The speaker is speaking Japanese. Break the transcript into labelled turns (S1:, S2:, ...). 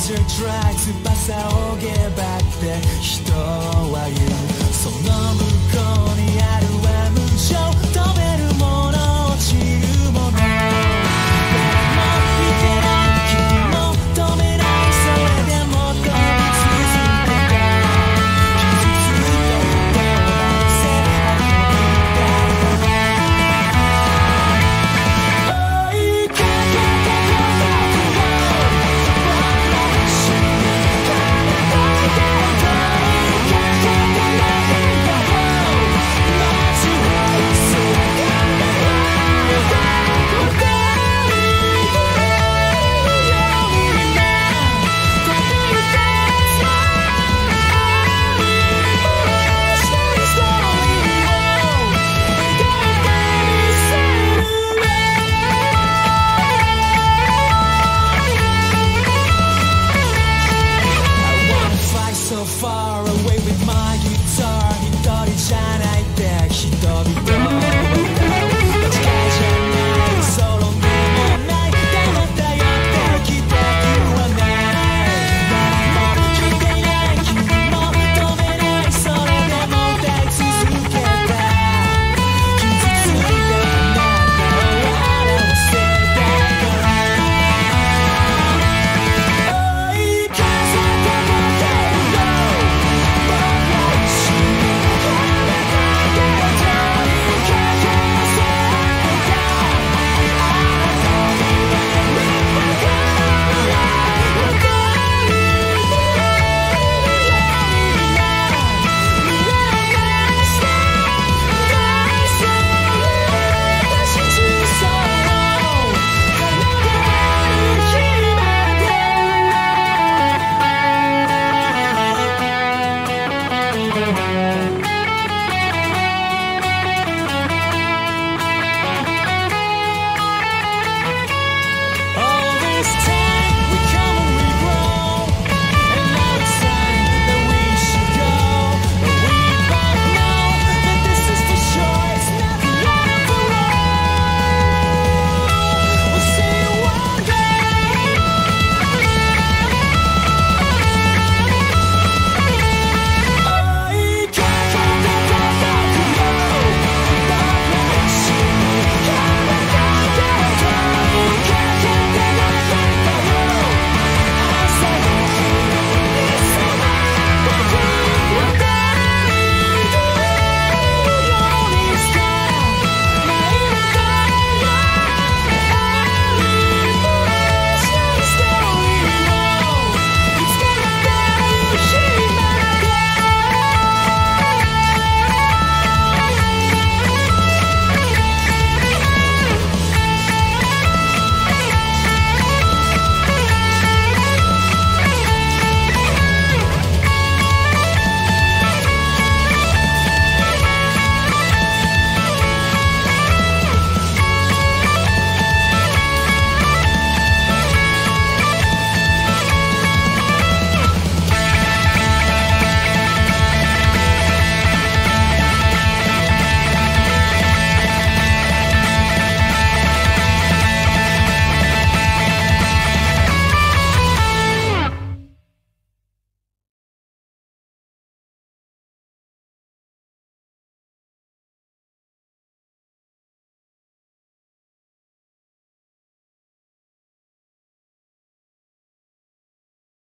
S1: Angel try 翼をげばって人は言う。その向こうにあるは無情。